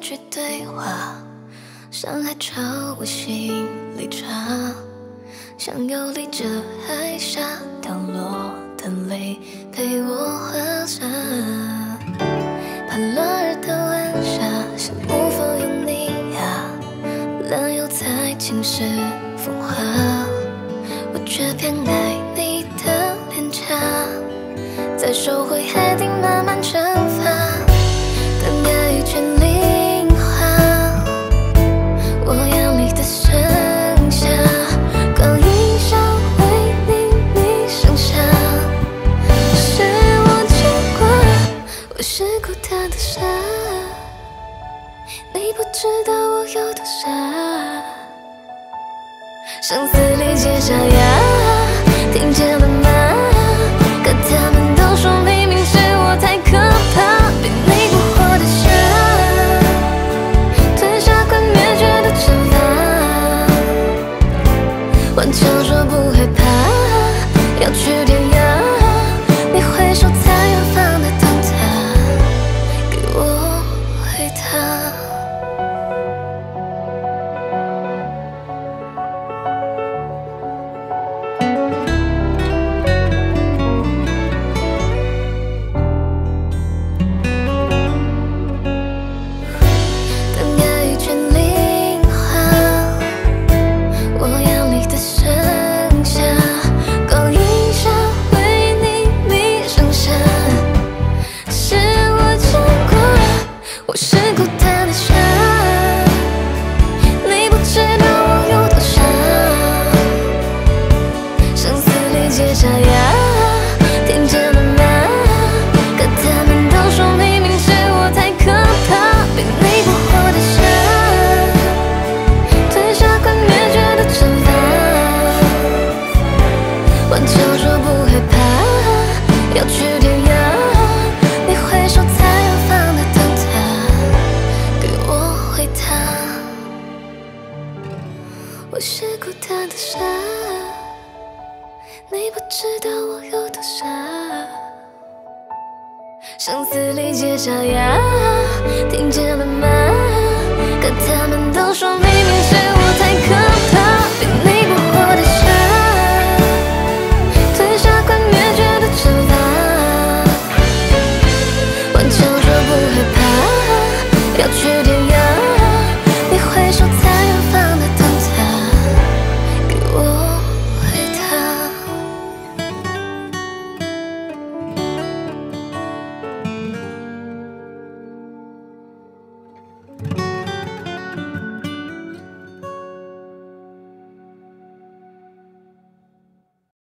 句对话，山海朝我心里唱，像游离着海沙掉落的泪陪我喝茶。怕落日的晚霞，想无否有你呀？蓝油彩青是，我是孤单的沙，你不知道我有多傻，声嘶力竭沙哑，听见了吗？可他们都说明明是我太可怕，被你捕获的沙，吞下快灭绝的惩罚，顽强说不害怕，要去天涯，要去天涯，你挥手在远方的灯塔，给我回答，我是孤单的沙，你不知道我有多傻。声嘶力竭沙哑，听见了吗？可他们都说